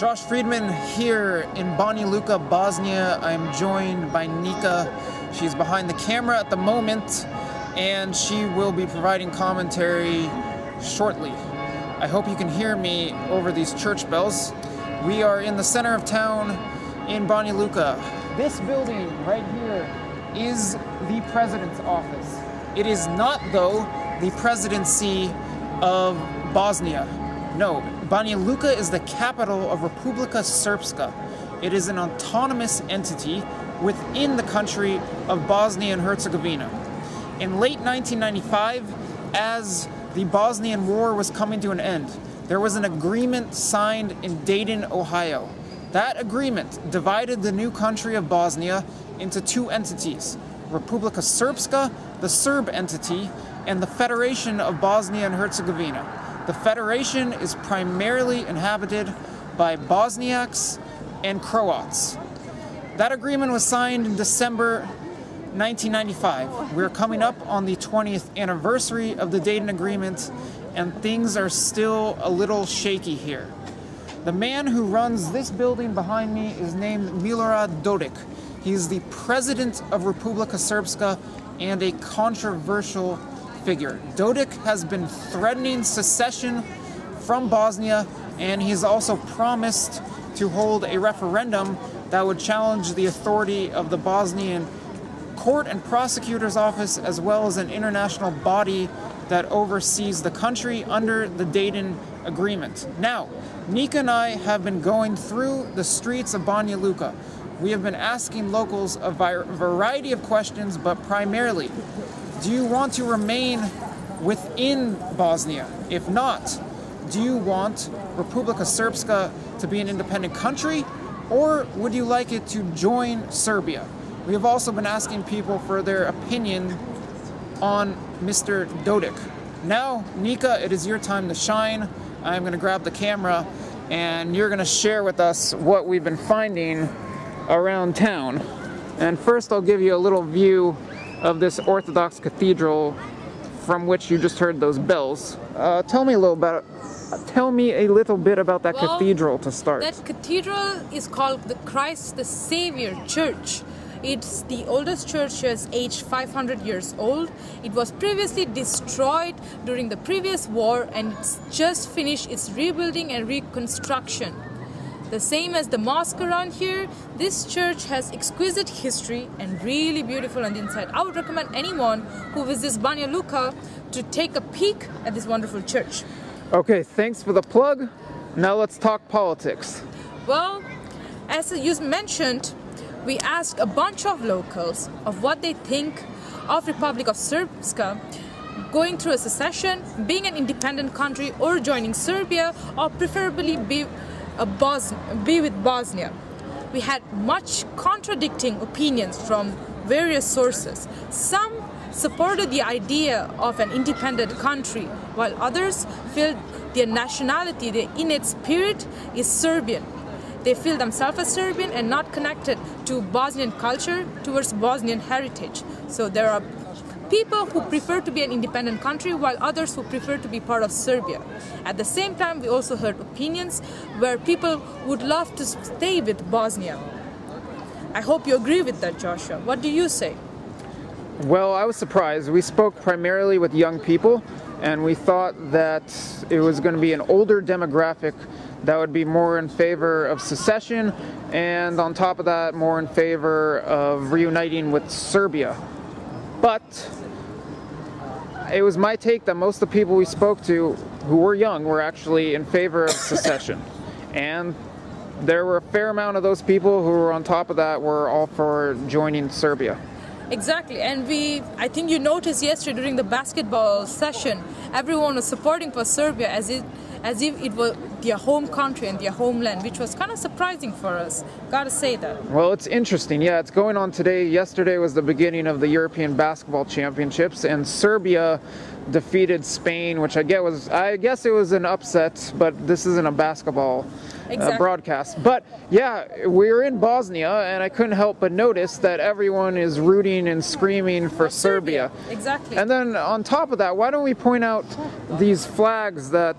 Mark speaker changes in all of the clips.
Speaker 1: Josh Friedman here in Banja Luka, Bosnia. I'm joined by Nika. She's behind the camera at the moment and she will be providing commentary shortly. I hope you can hear me over these church bells. We are in the center of town in Banja Luka. This building right here is the president's office. It is not, though, the presidency of Bosnia. No, Banja Luka is the capital of Republika Srpska. It is an autonomous entity within the country of Bosnia and Herzegovina. In late 1995, as the Bosnian War was coming to an end, there was an agreement signed in Dayton, Ohio. That agreement divided the new country of Bosnia into two entities Republika Srpska, the Serb entity, and the Federation of Bosnia and Herzegovina. The Federation is primarily inhabited by Bosniaks and Croats. That agreement was signed in December 1995. We're coming up on the 20th anniversary of the Dayton Agreement, and things are still a little shaky here. The man who runs this building behind me is named Milorad Dodik. He's the president of Republika Srpska and a controversial figure. Dodik has been threatening secession from Bosnia, and he's also promised to hold a referendum that would challenge the authority of the Bosnian court and prosecutor's office, as well as an international body that oversees the country under the Dayton Agreement. Now, Nika and I have been going through the streets of Banja Luka. We have been asking locals a variety of questions, but primarily, do you want to remain within Bosnia? If not, do you want Republika Srpska to be an independent country, or would you like it to join Serbia? We have also been asking people for their opinion on Mr. Dodik. Now, Nika, it is your time to shine. I'm going to grab the camera and you're going to share with us what we've been finding around town. And first, I'll give you a little view of this Orthodox cathedral from which you just heard those bells. Uh, tell me a little about tell me a little bit about that well, cathedral to start.
Speaker 2: That cathedral is called the Christ the Savior Church. It's the oldest church is aged 500 years old. It was previously destroyed during the previous war and it's just finished its rebuilding and reconstruction. The same as the mosque around here, this church has exquisite history and really beautiful on the inside. I would recommend anyone who visits Banja Luka to take a peek at this wonderful church.
Speaker 1: Okay, thanks for the plug. Now let's talk politics.
Speaker 2: Well, as you mentioned, we asked a bunch of locals of what they think of Republic of Srpska going through a secession, being an independent country, or joining Serbia, or preferably be be with Bosnia. We had much contradicting opinions from various sources. Some supported the idea of an independent country, while others felt their nationality, their innate spirit, is Serbian. They feel themselves as Serbian and not connected to Bosnian culture towards Bosnian heritage. So there are people who prefer to be an independent country while others who prefer to be part of Serbia. At the same time, we also heard opinions where people would love to stay with Bosnia. I hope you agree with that, Joshua. What do you say?
Speaker 1: Well, I was surprised. We spoke primarily with young people, and we thought that it was going to be an older demographic that would be more in favor of secession, and on top of that, more in favor of reuniting with Serbia. But it was my take that most of the people we spoke to who were young were actually in favor of secession. And there were a fair amount of those people who were on top of that were all for joining Serbia.
Speaker 2: Exactly, and we, I think you noticed yesterday during the basketball session, everyone was supporting for Serbia as it as if it was their home country and their homeland, which was kind of surprising for us. Gotta say that.
Speaker 1: Well, it's interesting. Yeah, it's going on today. Yesterday was the beginning of the European Basketball Championships, and Serbia defeated Spain, which I get was I guess it was an upset, but this isn't a basketball. Uh, exactly. Uh, broadcast. But yeah, we are in Bosnia, and I couldn't help but notice that everyone is rooting and screaming for, for Serbia.
Speaker 2: Serbia. Exactly.
Speaker 1: And then on top of that, why don't we point out these flags that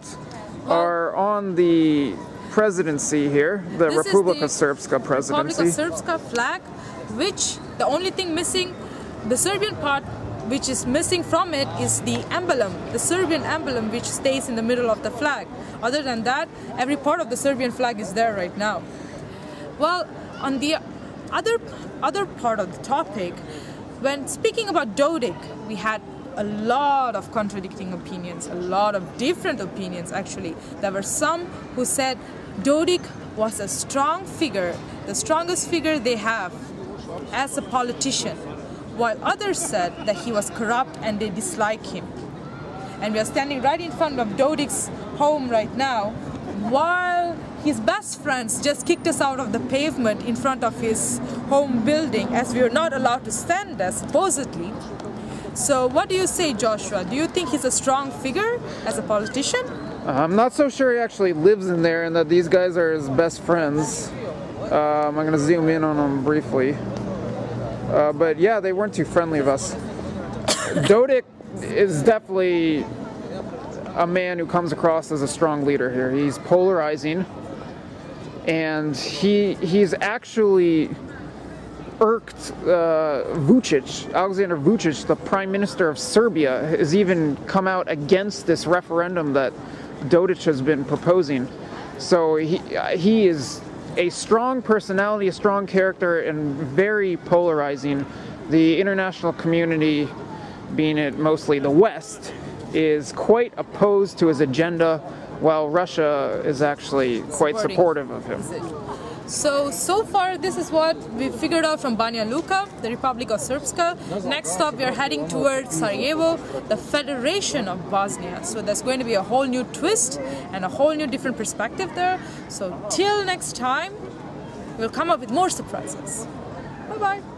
Speaker 1: are on the presidency here, the
Speaker 2: This is
Speaker 1: Republika
Speaker 2: the
Speaker 1: Srpska presidency.
Speaker 2: Republika Srpska flag, which the only thing missing, the Serbian part which is missing from it is the emblem, the Serbian emblem which stays in the middle of the flag. Other than that, every part of the Serbian flag is there right now. Well, on the other other part of the topic, when speaking about Dodik, we had a lot of contradicting opinions, a lot of different opinions actually. There were some who said Dodik was a strong figure, the strongest figure they have as a politician, while others said that he was corrupt and they dislike him. And we are standing right in front of Dodik's home right now, while his best friends just kicked us out of the pavement in front of his home building as we are not allowed to stand there supposedly. So what do you say, Joshua? Do you think he's a strong figure as a politician?
Speaker 1: I'm not so sure he actually lives in there and that these guys are his best friends. Um, I'm going to zoom in on them briefly. Uh, but yeah, they weren't too friendly of us. Dodik is definitely a man who comes across as a strong leader here. He's polarizing, and he he's actually irked uh, Vucic, Alexander Vucic, the Prime Minister of Serbia, has even come out against this referendum that Dodik has been proposing. So he he is a strong personality, a strong character, and very polarizing. The international community, being it mostly the West, is quite opposed to his agenda, while Russia is actually quite
Speaker 2: Supporting.
Speaker 1: supportive of him.
Speaker 2: So, so far this is what we figured out from Banja Luka, the Republic of Srpska. Next stop we are heading towards Sarajevo, the Federation of Bosnia. So there's going to be a whole new twist and a whole new different perspective there. So till next time, we'll come up with more surprises. Bye bye.